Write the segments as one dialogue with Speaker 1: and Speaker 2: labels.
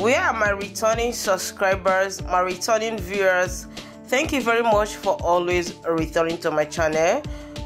Speaker 1: where are my returning subscribers my returning viewers. Thank you very much for always returning to my channel.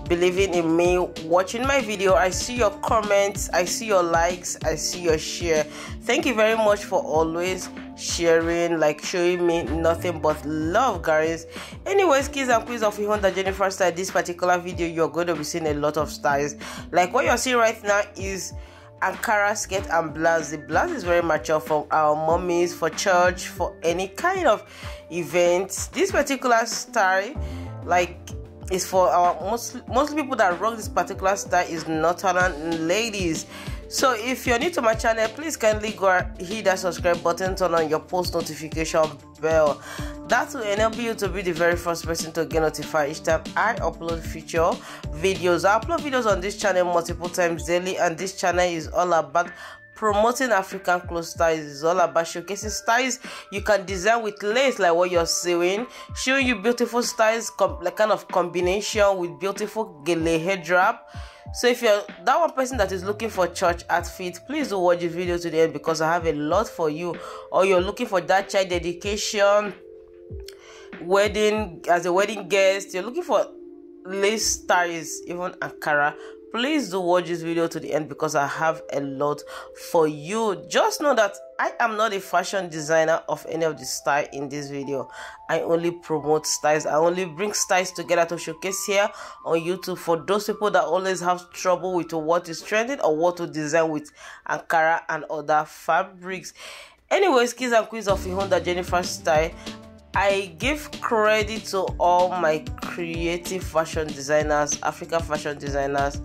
Speaker 1: Believing in me watching my video. I see your comments i see your likes i see your share. Thank you very much for always sharing like showing me nothing but love guys. Anyways kids and queens of Ihunda Jennifer style this particular video you're going to be seeing a lot of styles. Like what you're seeing right now is Ankara skirt and blouse. The blouse is very mature for our mummies, for church, for any kind of event. This particular style, like is for our most mostly people that rock this particular style is northern ladies so if you're new to my channel please kindly go hit that subscribe button turn on your post notification bell. That will enable you to be the very first person to get notified each time i upload future videos. I upload videos on this channel multiple times daily and this channel is all about promoting African clothes styles is all about showcasing styles you can design with lace like what you're sewing, showing you beautiful styles, like kind of combination with beautiful gele head wrap. So if you're that one person that is looking for church outfit, please do watch this video to the end because I have a lot for you. Or you're looking for that child dedication, wedding as a wedding guest, you're looking for lace styles, even Ankara please do watch this video to the end because i have a lot for you. Just know that i am not a fashion designer of any of the style in this video. I only promote styles. I only bring styles together to showcase here on youtube for those people that always have trouble with what is trending or what to design with ankara and other fabrics. Anyways kids and queens of the Ihunda Jennifer style I give credit to all my creative fashion designers, African fashion designers,